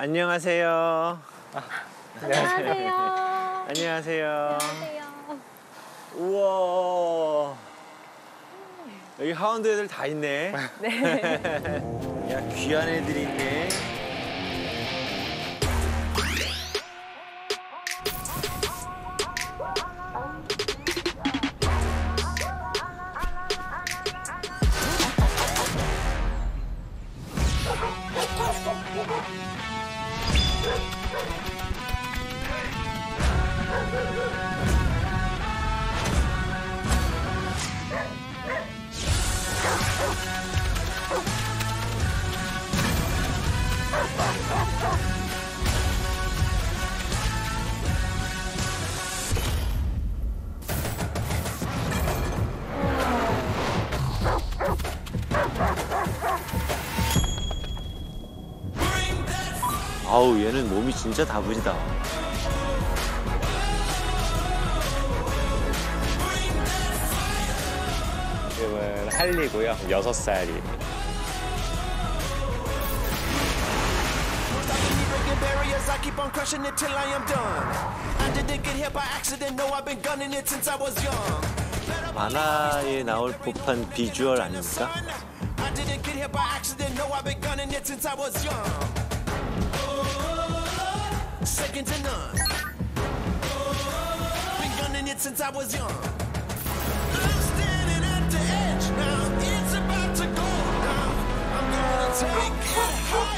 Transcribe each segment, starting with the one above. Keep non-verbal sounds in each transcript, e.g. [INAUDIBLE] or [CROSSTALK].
안녕하세요. 안녕하세요. 안녕하세요. 안녕하세요. 우와. 여기 하운드 애들 다 있네. 네. [LAUGHS] 야, 귀한 애들이 있네. 아우, 얘는 몸이 진짜 다부지다. 이름은 할리고요. 여섯 살이. breaking barriers, I keep on crushing it till I am done. I didn't get here by accident, no, I've been gunning it since I was young. 만화에 나올 법한 비주얼 아닙니까? I didn't get here by accident, no, I've been gunning it since I was young. Second to none. Been gunning it since I was young. I'm standing at the edge now, it's about to go down. I'm gonna take it higher.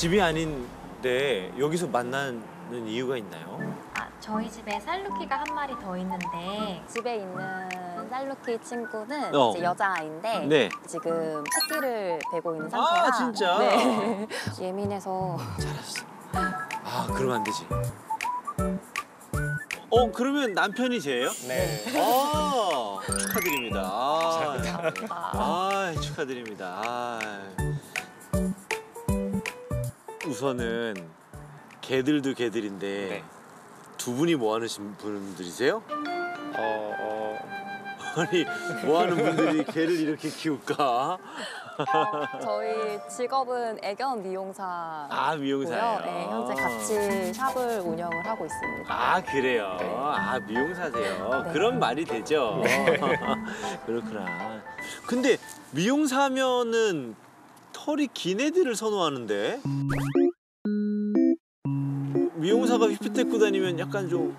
집이 아닌데 여기서 만나는 이유가 있나요? 아, 저희 집에 쌀루키가 한 마리 더 있는데 집에 있는 쌀루키 친구는 어. 이제 여자아이인데 네. 지금 새끼를 베고 있는 상태라 아, 진짜? 네. [LAUGHS] 예민해서 잘했어. 아, 그러면 안 되지. 어, 그러면 남편이 쟤예요? 네. 아, 축하드립니다. 아, 감사합니다. 아, 축하드립니다. 아. 우선은 개들도 개들인데 네. 두 분이 뭐 하는 신- 분들이세요? 어, 어, [LAUGHS] 아니, 뭐 하는 분들이 개를 이렇게 키울까? [LAUGHS] 저희 직업은 애견 미용사 아, 미용사예요. 네, 현재 같이 샵을 운영을 하고 있습니다. 아 그래요. 네. 아 미용사세요. 네. 그런 말이 되죠. [LAUGHS] 그렇구나. 근데 미용사면은 털이 긴 애들을 선호하는데 미용사가 휘핏 입고 다니면 약간 좀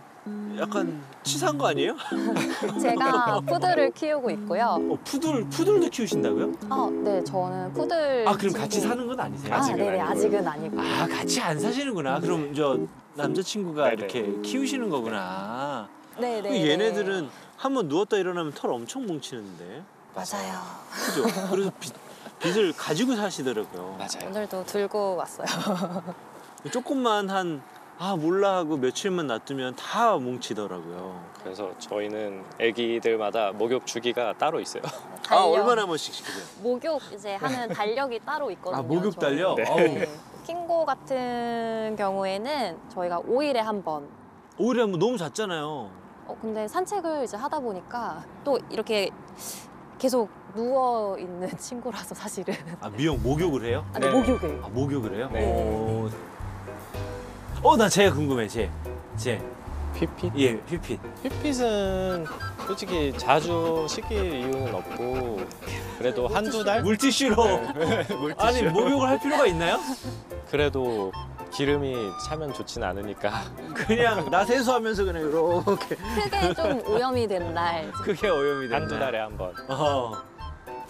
약간 치사한 거 아니에요? [LAUGHS] 제가 푸들을 키우고 있고요. 어, 푸들 푸들도 키우신다고요? 어, 네, 저는 푸들. 아 그럼 같이 사는 건 아니세요? 아, 아직은 네네, 아니고요. 아직은 아니고. 아 같이 안 사시는구나. 그럼 저 남자친구가 네네. 이렇게 키우시는 거구나. 네네. 그 얘네들은 한 번 누웠다 일어나면 털 엄청 뭉치는데. 맞아요. 그죠? 그래서 빗, 빗을 가지고 사시더라고요. 맞아요. 오늘도 들고 왔어요. [LAUGHS] 조금만 한, 아, 몰라 하고 며칠만 놔두면 다 뭉치더라고요. 그래서 저희는 아기들마다 목욕 주기가 따로 있어요. 아, 달력. 얼마나 한 번씩 시키세요? 목욕 이제 하는 [LAUGHS] 달력이 따로 있거든요. 아, 목욕 저희. 달력? 네. 네. 킹고 같은 경우에는 저희가 5일에 한 번. 오히려 한번 너무 잤잖아요. 어, 근데 산책을 이제 하다 보니까 또 이렇게 계속 누워 있는 [LAUGHS] 친구라서 사실은. 아, 미용 목욕을 해요? 아, 네, 네. 목욕을. 아, 목욕을 해요? 네. 오. 어, 나쟤 궁금해, 쟤. 쟤. 휘핏? 예, 휘핏. 휘핏은 솔직히 자주 시킬 이유는 없고 그래도 [LAUGHS] 한두 달? 물티슈로. [LAUGHS] 물티슈. 아니 목욕을 할 필요가 있나요? 그래도 기름이 차면 좋진 않으니까 그냥 나 세수하면서 그냥 이렇게 크게 좀 오염이 된 날. 그게 오염이 된다. 한두 달에 한 번. 어.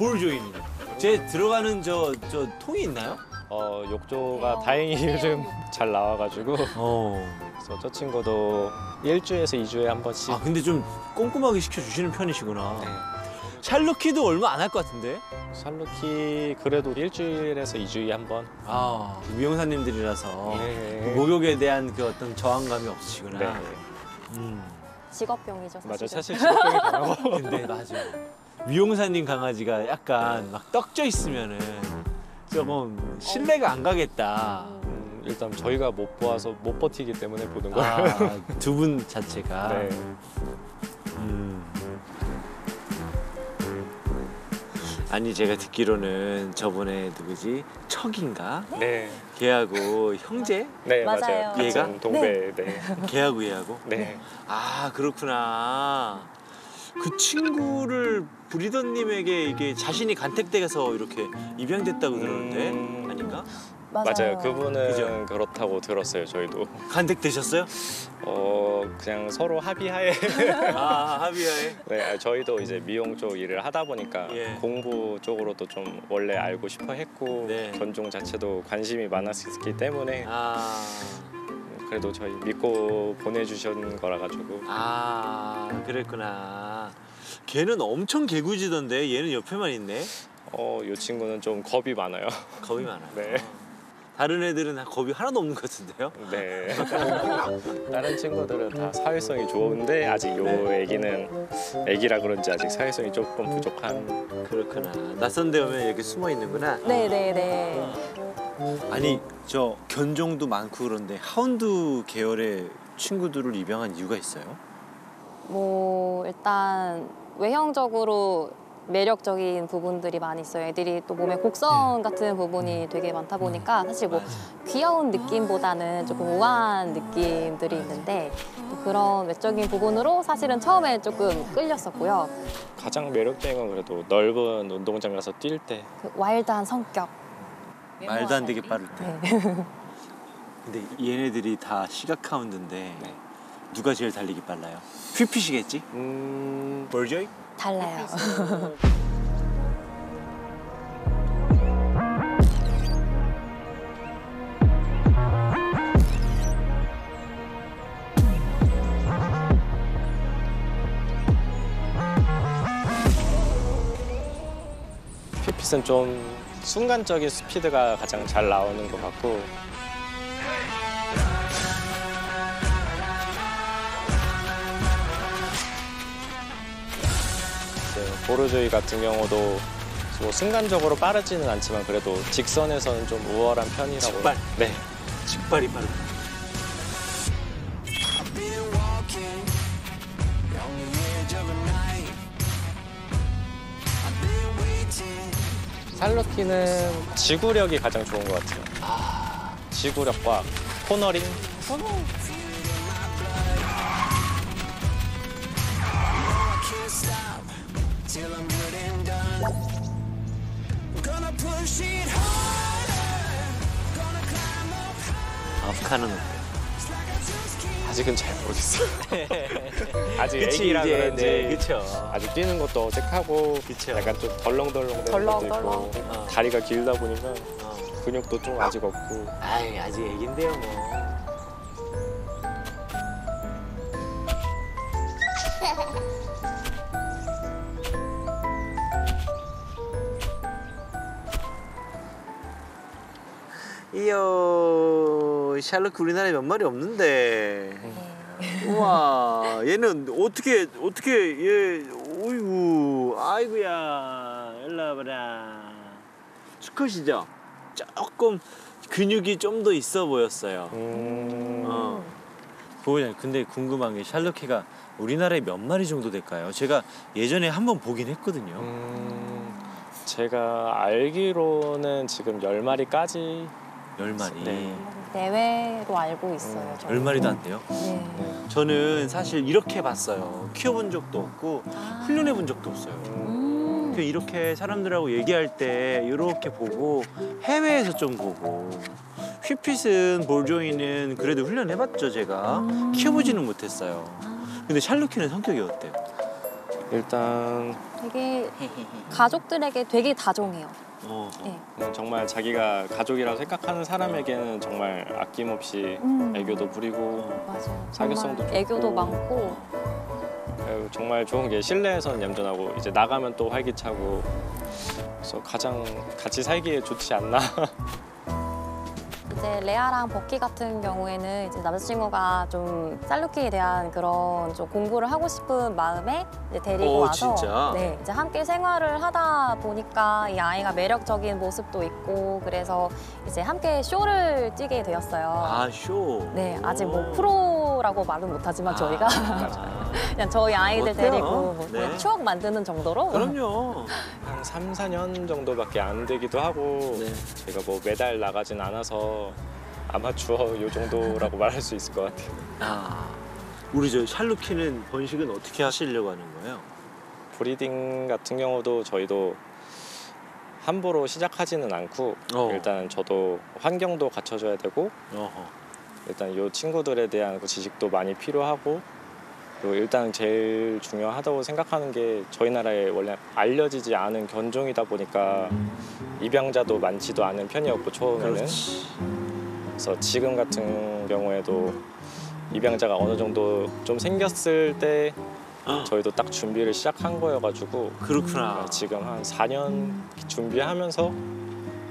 볼 조인이. 제 들어가는 저 저 통이 있나요? 어, 욕조가 다행히 요즘 잘 나와가지고 어. 그래서 저 친구도 일주에서 이주에 한 번씩 아 근데 좀 꼼꼼하게 시켜 주시는 편이시구나. 네. 샬롯키도 얼마 안 할 것 같은데? 살루키 그래도 일주일에서 이주에 한 번. 아 미용사님들이라서 네. 목욕에 대한 그 어떤 저항감이 없으시구나. 네. 음. 직업병이죠. 맞아 사실은. 사실 직업병이 [LAUGHS] 강하고 근데 맞아. 미용사님 강아지가 약간 막 떡져 있으면은 조금 신뢰가 안 가겠다. 음, 일단 저희가 못 보아서 못 버티기 때문에 보는 거예요. 아, 두 분 자체가. [LAUGHS] 네. 음. 아니 제가 듣기로는 저번에 누구지 척인가 네. 걔하고 형제 네 맞아요. 맞아요. 같은 얘가? 동배. 네. 걔하고 얘하고 네. 아 그렇구나 그 친구를 브리더님에게 이게 자신이 간택돼서 이렇게 입양됐다고 들었는데 음. 아닌가 맞아요. 그분은 그죠? 그렇다고 들었어요. 저희도. 간택되셨어요 어 그냥 서로 합의하에. [LAUGHS] 아 합의하에 네, 아, 저희도 이제 미용 쪽 일을 하다 보니까 예. 공부 쪽으로도 좀 원래 알고 싶어 했고 네. 견종 자체도 관심이 많았기 때문에 아 그래도 저희 믿고 보내주신 거라 가지고 아 그랬구나 걔는 엄청 개구지던데 얘는 옆에만 있네 어, 이 친구는 좀 겁이 많아요. 겁이 [LAUGHS] 많아요 네. 다른 애들은 다 겁이 하나도 없는 것 같은데요 네. [LAUGHS] 다른 친구들은 다 사회성이 좋은데 아직 요 네. 애기는 애기라 그런지 아직 사회성이 조금 부족한. 그렇구나 낯선 데 오면 이렇게 숨어 있는구나 네네네. 아니 저 견종도 많고 그런데 하운드 계열의 친구들을 입양한 이유가 있어요? 뭐 일단 외형적으로 매력적인 부분들이 많이 있어요. 애들이 또 몸에 곡선 같은 부분이 되게 많다 보니까 사실 뭐. 귀여운 느낌보다는 조금 우아한 느낌들이 있는데 또 그런 외적인 부분으로 사실은 처음에 조금 끌렸었고요. 가장 매력적인 건 그래도 넓은 운동장 가서 뛸 때 그 와일드한 성격. 말도 안 되게 빠를 때 네. 근데 얘네들이 다 시각 하운드인데 네. 누가 제일 달리기 빨라요? 휘핏이겠지? 음, 벌저이? 달라요. 피핏은 좀 순간적인 스피드가 가장 잘 나오는 것 같고 보르조이 같은 경우도 뭐 순간적으로 빠르지는 않지만 그래도 직선에서는 좀 우월한 편이라고. 직발. 네. 직발이 빠르다. 살루키는 지구력이 가장 좋은 것 같아요. 지구력과 코너링. I till I'm good and done. Gonna push it harder. Gonna climb up 아프카는 어때? 아직은 잘 모르겠어요 [LAUGHS] 아직 그치 애기라 이제 그런지 네, 그쵸 아직 뛰는 것도 어색하고 그쵸. 약간 좀 덜렁덜렁 되는 것도 있고. 어. 다리가 길다 보니까 어. 근육도 좀 아직 없고 아이 아직 애긴데요 뭐 이요 샬롯 우리나라에 몇 마리 없는데. 우와 얘는 어떻게 어떻게 얘 어이구 아이구야. 일로 와봐라. 수컷이죠? 조금 근육이 좀 더 있어 보였어요. 음... 어. 보자 근데 궁금한 게 샬롯키가 우리나라에 몇 마리 정도 될까요? 제가 예전에 한번 보긴 했거든요. 음, 제가 알기로는 지금 10마리까지 열 마리. 네. 내외로 알고 있어요. 저는. 얼마리도 안 돼요. 네. 저는 사실 이렇게 봤어요. 키워본 적도 없고 아. 훈련해 본 적도 없어요. 음. 그 이렇게 사람들하고 얘기할 때 이렇게 보고 해외에서 좀 보고 휘핏은 볼조이는 그래도 훈련해봤죠 제가 음. 키워보지는 못했어요. 근데 샬루키는 성격이 어때요? 일단 되게 가족들에게 되게 다정해요. 어, 네. 그냥 정말 자기가 가족이라고 생각하는 사람에게는 정말 아낌없이 음. 애교도 부리고 맞아요. 사교성도 좋고. 애교도 많고 정말 좋은 게 실내에서는 얌전하고 이제 나가면 또 활기차고 그래서 가장 같이 살기에 좋지 않나 [LAUGHS] 이제 레아랑 버키 같은 경우에는 이제 남자친구가 좀 살루키에 대한 그런 좀 공부를 하고 싶은 마음에 이제 데리고 오, 와서 진짜? 네 이제 함께 생활을 하다 보니까 이 아이가 매력적인 모습도 있고 그래서 이제 함께 쇼를 뛰게 되었어요. 아 쇼. 네 아직 뭐 오. 프로라고 말은 못하지만 저희가 아, [LAUGHS] 그냥 저희 아이들 어때요? 데리고 뭐 네. 추억 만드는 정도로 그럼요. [LAUGHS] 한 3, 4년 정도밖에 안 되기도 하고 네. 제가 뭐 매달 나가진 않아서 아마추어 요 정도라고 [LAUGHS] 말할 수 있을 것 같아요 아 우리 저 살루키는 번식은 어떻게 하시려고 하는 거예요? breeding 같은 경우도 저희도 함부로 시작하지는 않고 어. 일단 저도 환경도 갖춰줘야 되고 어허. 일단 이 친구들에 대한 그 지식도 많이 필요하고 그리고 일단 제일 중요하다고 생각하는 게 저희 나라에 원래 알려지지 않은 견종이다 보니까 입양자도 많지도 않은 편이었고 처음에는 그렇지. 그래서 지금 같은 경우에도 입양자가 어느 정도 좀 생겼을 때 저희도 딱 준비를 시작한 거여가지고 그렇구나. 지금 한 4년 준비하면서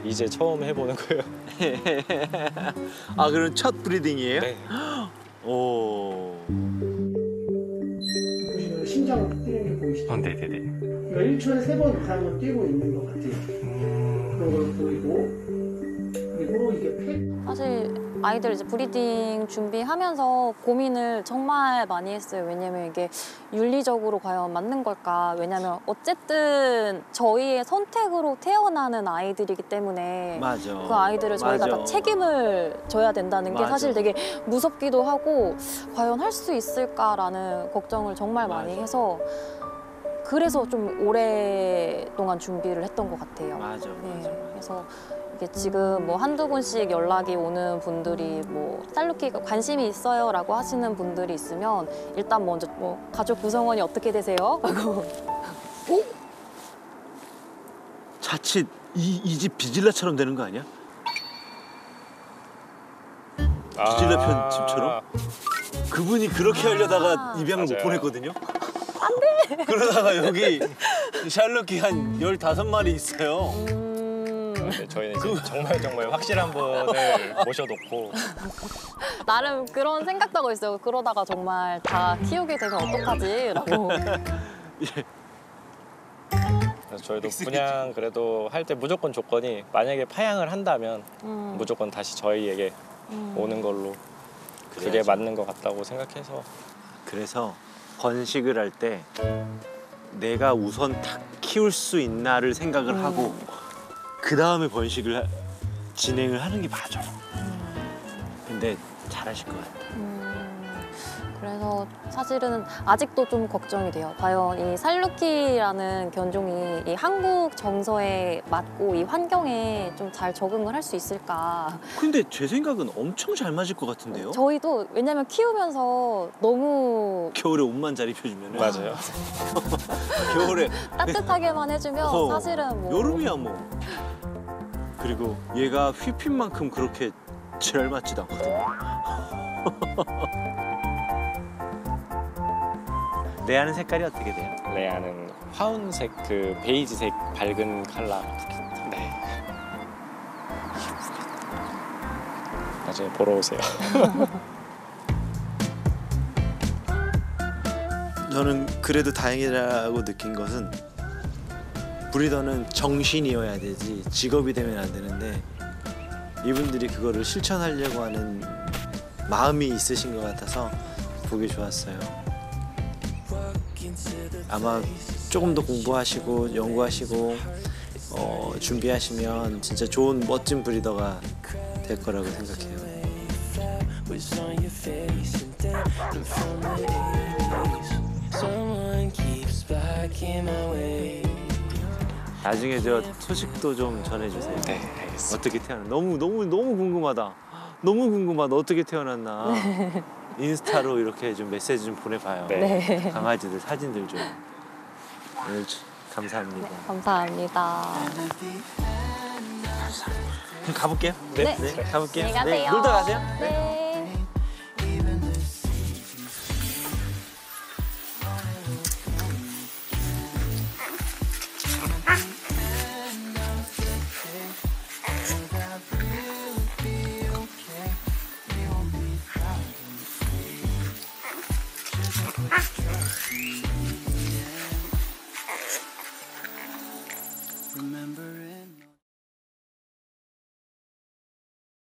이제 처음 해보는 거예요. [LAUGHS] 아 그럼 첫 breeding이에요? 네. 오. 어, 네네네. 그러니까 1초에 세번 이상은 뛰고 있는 것 같아요. 그런 걸 보이고 그리고 이게 폐 사실 아이들 이제 breeding 준비하면서 고민을 정말 많이 했어요. 왜냐면 이게 윤리적으로 과연 맞는 걸까? 왜냐면 어쨌든 저희의 선택으로 태어나는 아이들이기 때문에 맞아. 그 아이들을 저희가 맞아. 다 책임을 져야 된다는 게 맞아. 사실 되게 무섭기도 하고 과연 할 수 있을까라는 걱정을 정말 많이 맞아. 해서 그래서 좀 오랫동안 준비를 했던 것 같아요. 맞아. 네, 맞아. 그래서 이게 지금 뭐 한두 분씩 연락이 오는 분들이 뭐 살루키가 관심이 있어요 라고 하시는 분들이 있으면 일단 먼저 뭐 가족 구성원이 어떻게 되세요? [LAUGHS] 하고 자칫 이 이 집 비질라처럼 되는 거 아니야? 비질라 편 집처럼? 그분이 그렇게 하려다가 아. 입양을 못 맞아요. 보냈거든요. 안 돼! 그러다가 여기 샬롯키 한 15마리 있어요. 음, 네, 저희는 이제 정말 정말 확실한 분을 모셔놓고 나름 그런 생각도 하고 있어요. 그러다가 정말 다 키우게 되면 어떡하지?라고. [LAUGHS] 그래서 저희도 분양 그래도 할 때 무조건 조건이 만약에 파양을 한다면 음, 무조건 다시 저희에게 음. 오는 걸로 그게 그래야죠. 맞는 것 같다고 생각해서 그래서 번식을 할 때 내가 우선 탁 키울 수 있나를 생각을 음. 하고 그 다음에 번식을 하- 진행을 하는 게 맞아. 근데 잘하실 것 같아. 음, 그래서 사실은 아직도 좀 걱정이 돼요. 과연 이 살루키라는 견종이 이 한국 정서에 맞고 이 환경에 좀 잘 적응을 할 수 있을까. 근데 제 생각은 엄청 잘 맞을 것 같은데요? 저희도 왜냐면 키우면서 너무 겨울에 옷만 잘 입혀주면 맞아요. [LAUGHS] 겨울에 따뜻하게만 해주면 어, 사실은 뭐 여름이야 뭐. 그리고 얘가 휘핑만큼 그렇게 잘 맞지도 않거든요. [LAUGHS] 레아는 색깔이 어떻게 돼요? 레아는 화운색 그 베이지색 밝은 컬러. 네. 나중에 보러 오세요. [LAUGHS] 저는 그래도 다행이라고 느낀 것은 브리더는 정신이어야 되지 직업이 되면 안 되는데 이분들이 그거를 실천하려고 하는 마음이 있으신 것 같아서 보기 좋았어요. 아마 조금 더 공부하시고 연구하시고 어, 준비하시면 진짜 좋은 멋진 브리더가 될 거라고 생각해요. is on your face and then from the 80s. Someone keeps blocking my way. 나중에 저 소식도 좀 전해주세요. 네, 알겠습니다. 어떻게 태어나? 너무 너무 너무 궁금하다. 너무 궁금하다. 어떻게 태어났나? [LAUGHS] 인스타로 이렇게 좀 메시지 좀 보내봐요. 네. 강아지들 사진들 좀. 오늘 주- 감사합니다. 감사합니다. 그럼 가볼게요. 네. 가볼게요. 안녕히 가세요. 놀다 가세요. 네.